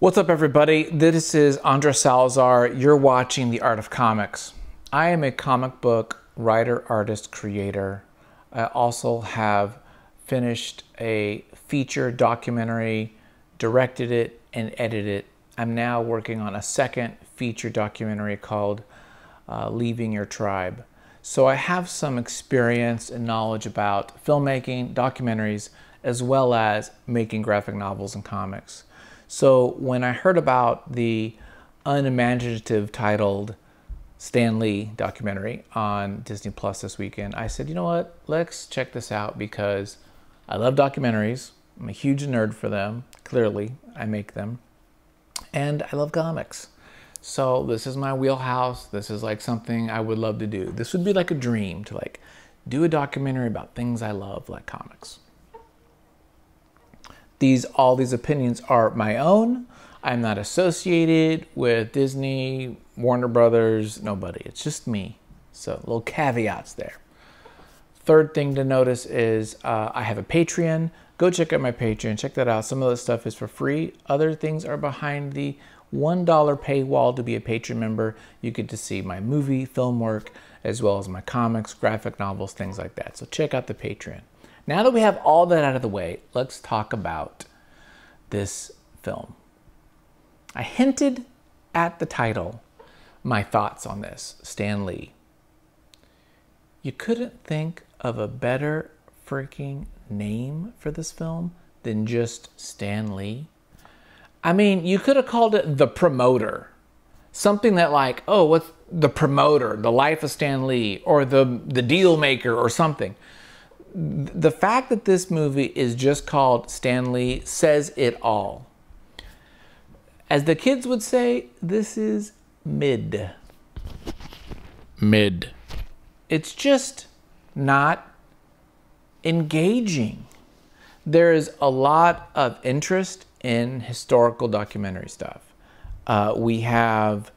What's up, everybody? This is Andres Salazar. You're watching The Art of Comics. I am a comic book writer, artist, creator. I also have finished a feature documentary, directed it, and edited it. I'm now working on a second feature documentary called uh, Leaving Your Tribe. So I have some experience and knowledge about filmmaking, documentaries, as well as making graphic novels and comics. So when I heard about the unimaginative titled Stan Lee documentary on Disney Plus this weekend, I said, you know what? Let's check this out because I love documentaries. I'm a huge nerd for them. Clearly, I make them. And I love comics. So this is my wheelhouse. This is like something I would love to do. This would be like a dream to like do a documentary about things I love like comics. These all these opinions are my own. I'm not associated with Disney, Warner Brothers, nobody. It's just me. So little caveats there. Third thing to notice is uh, I have a Patreon. Go check out my Patreon. Check that out. Some of the stuff is for free. Other things are behind the $1 paywall to be a Patreon member. You get to see my movie, film work, as well as my comics, graphic novels, things like that. So check out the Patreon. Now that we have all that out of the way, let's talk about this film. I hinted at the title my thoughts on this Stan Lee. You couldn't think of a better freaking name for this film than just Stan Lee. I mean, you could have called it The Promoter. Something that like, oh, what's the promoter, the life of Stan Lee, or the the deal maker, or something the fact that this movie is just called Stan Lee says it all. As the kids would say, this is mid. Mid. It's just not engaging. There is a lot of interest in historical documentary stuff. Uh, we have,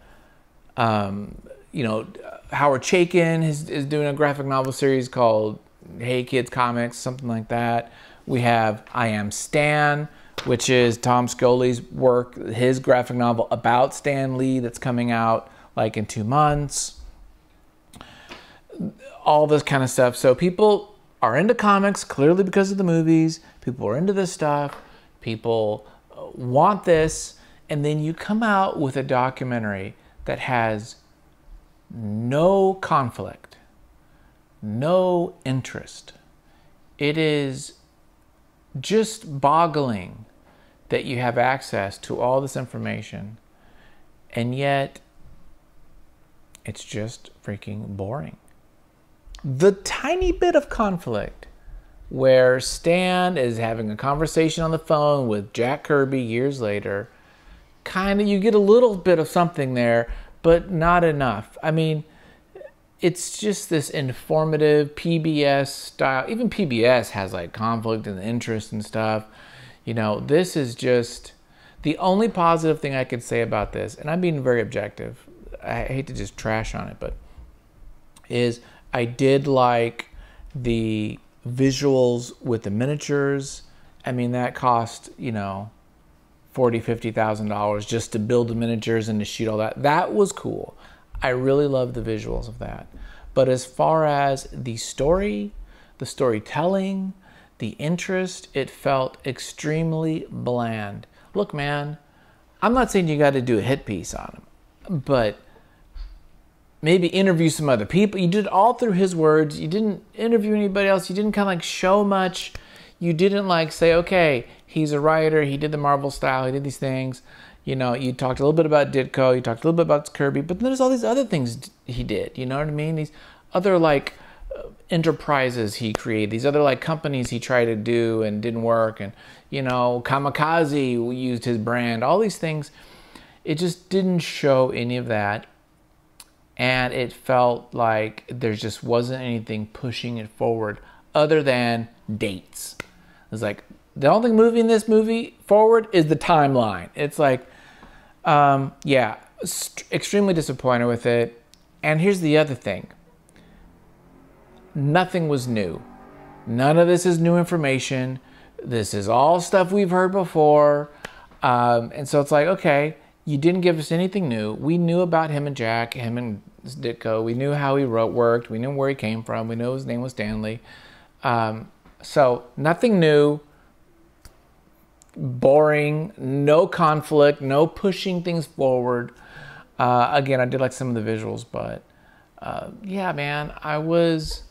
um, you know, Howard Chaykin is, is doing a graphic novel series called Hey Kids Comics, something like that. We have I Am Stan, which is Tom Scioli's work, his graphic novel about Stan Lee that's coming out like in two months. All this kind of stuff. So people are into comics clearly because of the movies. People are into this stuff. People uh, want this. And then you come out with a documentary that has no conflict no interest. It is just boggling that you have access to all this information and yet it's just freaking boring. The tiny bit of conflict where Stan is having a conversation on the phone with Jack Kirby years later, kind of you get a little bit of something there, but not enough. I mean, it's just this informative PBS style. Even PBS has like conflict and interest and stuff. You know, this is just the only positive thing I could say about this, and I'm being very objective. I hate to just trash on it, but is I did like the visuals with the miniatures. I mean, that cost, you know, forty, fifty thousand dollars just to build the miniatures and to shoot all that. That was cool. I really love the visuals of that. But as far as the story, the storytelling, the interest, it felt extremely bland. Look, man, I'm not saying you got to do a hit piece on him, but maybe interview some other people. You did all through his words. You didn't interview anybody else. You didn't kind of like show much. You didn't like say, okay, he's a writer. He did the Marvel style. He did these things you know, you talked a little bit about Ditko, you talked a little bit about Kirby, but then there's all these other things he did. You know what I mean? These other like uh, enterprises he created, these other like companies he tried to do and didn't work, and you know, Kamikaze used his brand, all these things. It just didn't show any of that, and it felt like there just wasn't anything pushing it forward other than dates. It's like the only thing moving this movie forward is the timeline. It's like um, yeah, extremely disappointed with it. And here's the other thing nothing was new. None of this is new information. This is all stuff we've heard before. Um, and so it's like, okay, you didn't give us anything new. We knew about him and Jack, him and Ditko. We knew how he wrote, worked. We knew where he came from. We knew his name was Stanley. Um, so nothing new. Boring. No conflict. No pushing things forward. Uh, again, I did like some of the visuals, but uh, yeah, man, I was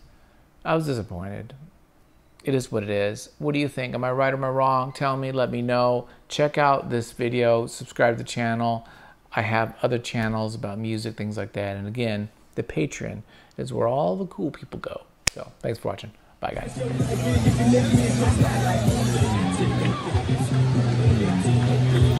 I was disappointed. It is what it is. What do you think? Am I right or am I wrong? Tell me, let me know. Check out this video, subscribe to the channel. I have other channels about music, things like that. And again, the Patreon is where all the cool people go. So thanks for watching. Bye, guys.